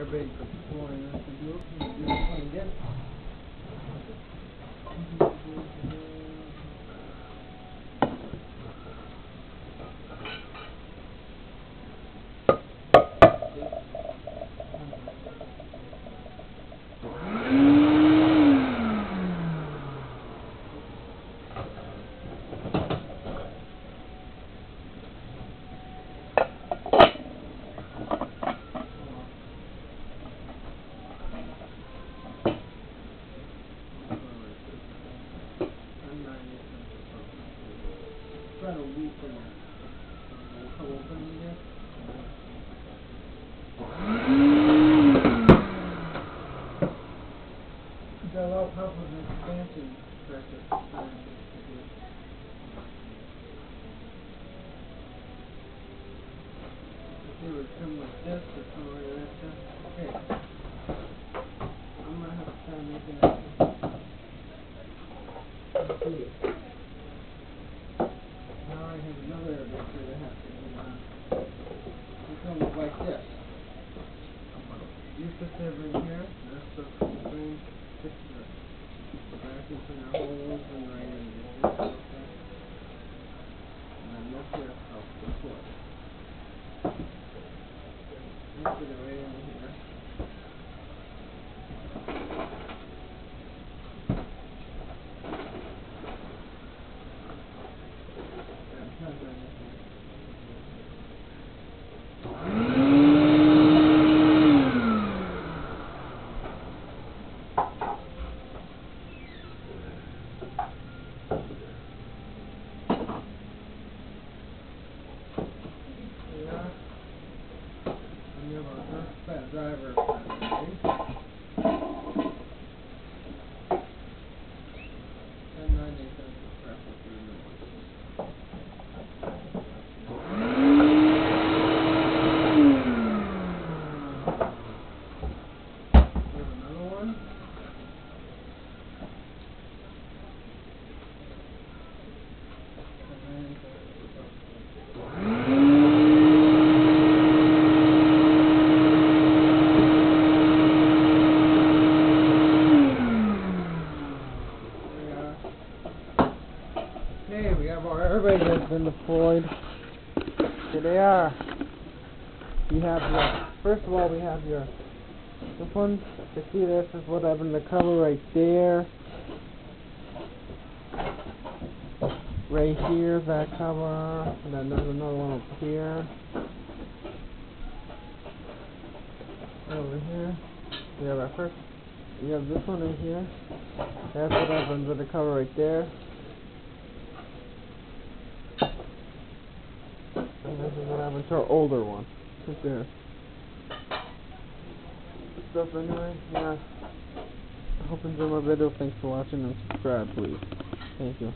everybody could join us to do it. Do this one again. About a week and a couple of them here. Got a lot of help with the expansion pressure. If they would come like this or come like that, okay. I'm gonna have to try making it. Let's see. Now I have another adventure that done. It comes like this. You put them in here, that's the thing, fix the back into the holes and right in this? And then this here oh, helps the foot. You put it right in here. And turn that in here. Yeah. And you have a nice fat driver assembly. Ten ninety cents a scrap for the new one. We have another one. Ten ninety cents. Yeah. Okay, we have been deployed. Here they are. You have your first of all we have your this one. You see this is what I've been the cover right there. Right here that cover. And then there's another one up here. Over here. We have our first we have this one in here. That's what happens with the cover right there. And this is what happens our older one. Right there. Stuff anyway, yeah. I hope you enjoy my video. Thanks for watching and subscribe please. Thank you.